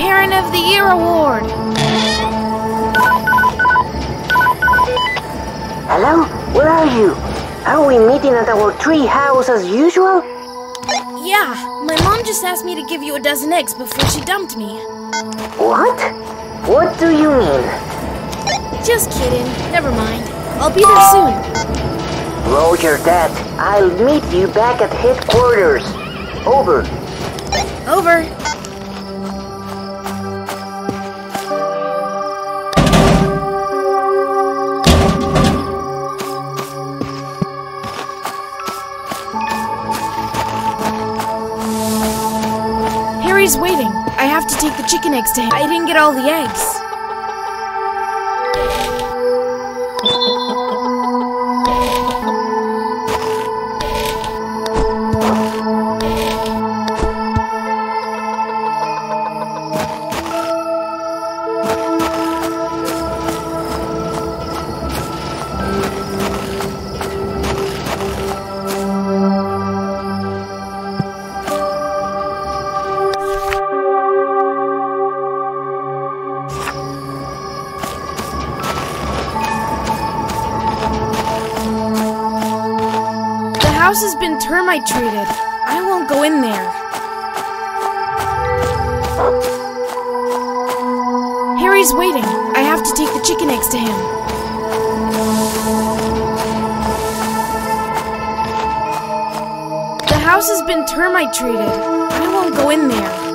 Parent of the Year award. Hello? Where are you? Are we meeting at our tree house as usual? Yeah, my mom just asked me to give you a dozen eggs before she dumped me. What? What do you mean? Just kidding. Never mind. I'll be there soon. Roger that. I'll meet you back at headquarters. Over. Over. Harry's waiting. I have to take the chicken eggs to him. I didn't get all the eggs. Termite treated. I won't go in there. Harry's waiting. I have to take the chicken eggs to him. The house has been termite treated. I won't go in there.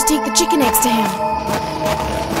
To take the chicken eggs to him.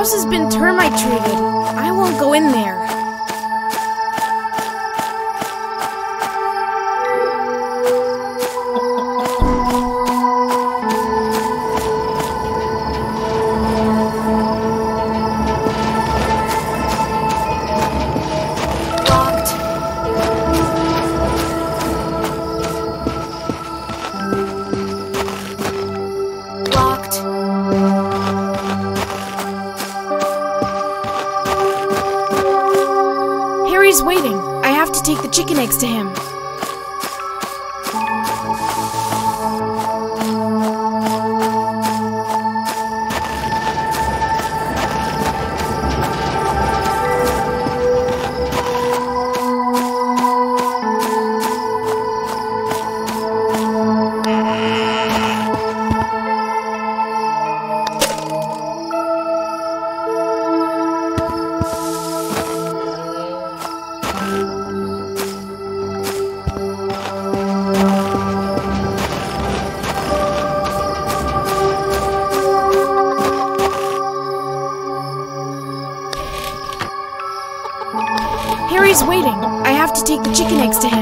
House has been termite treated. I won't go in there. I have to take the chicken eggs to him. The to him.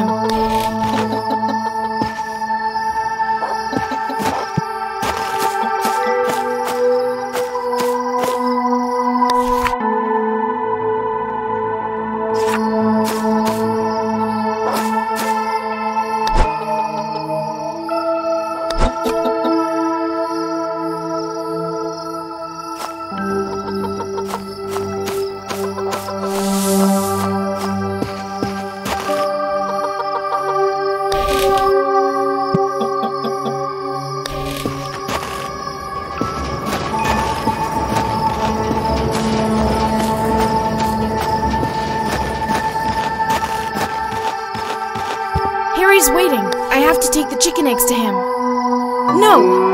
Eggs to him. No!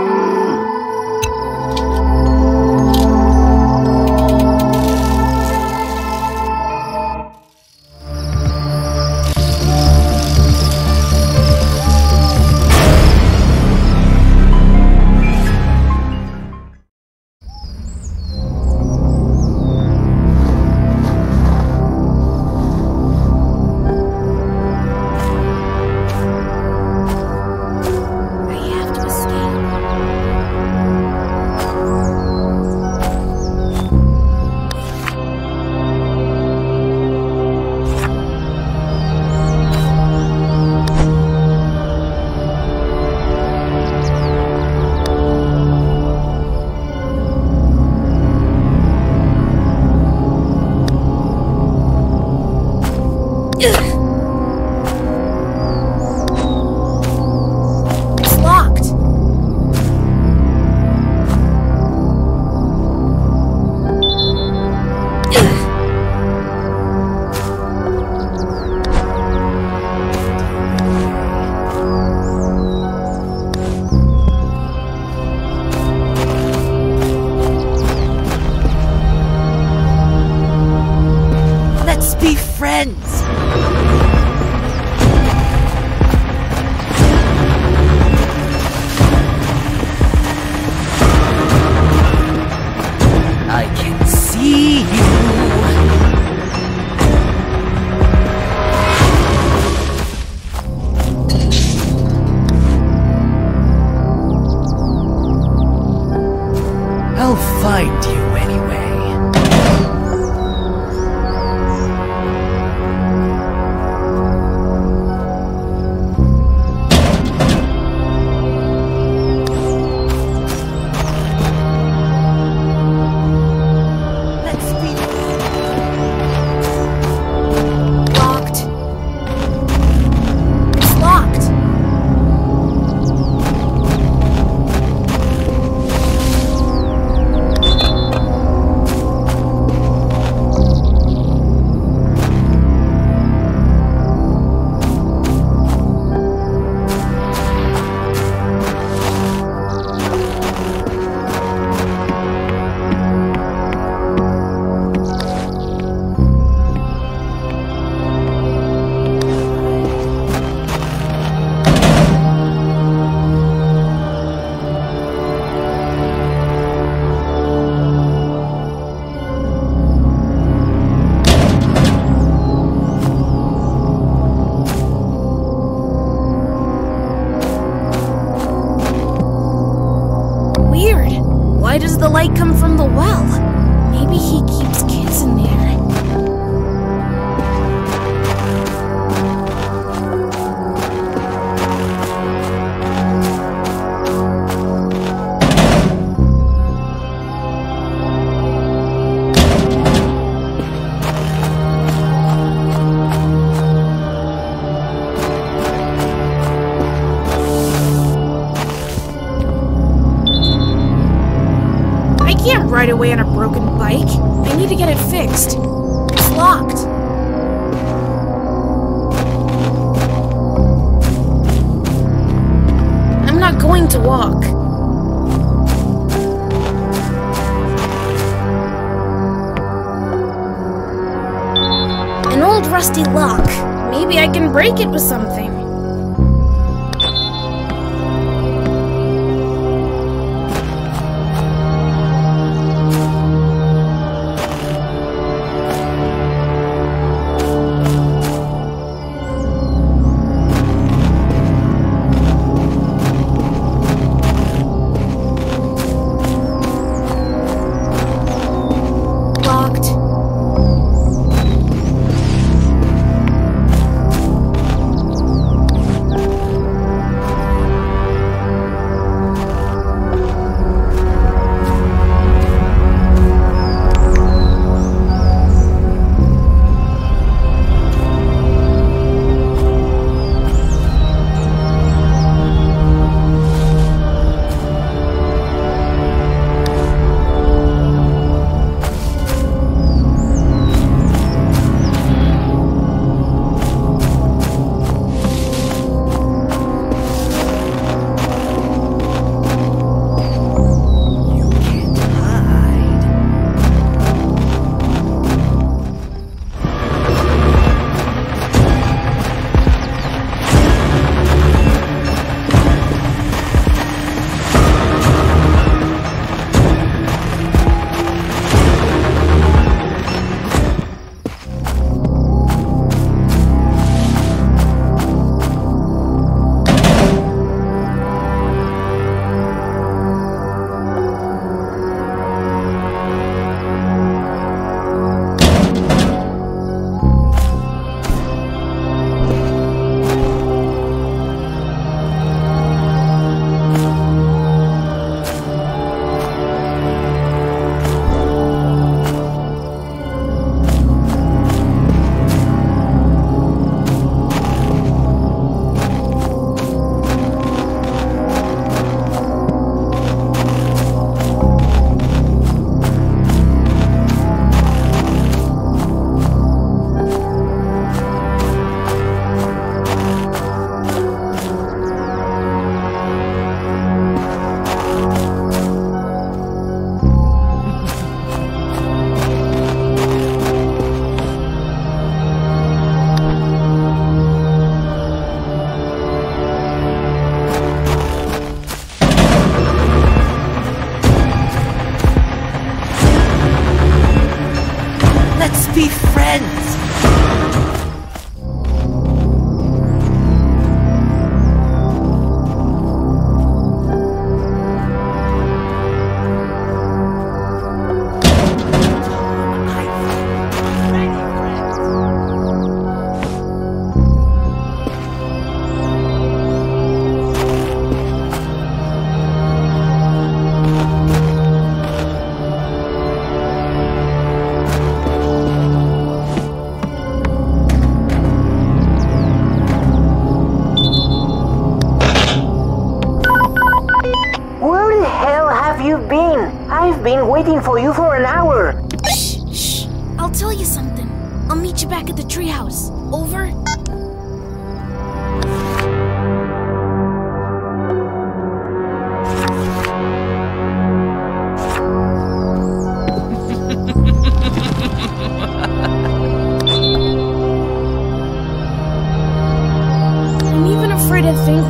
Weird. Why does the light come from the well? Maybe he keeps kids in there. Ride away on a broken bike. I need to get it fixed. It's locked. I'm not going to walk. An old rusty lock. Maybe I can break it with something.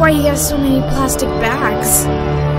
Why he has so many plastic bags.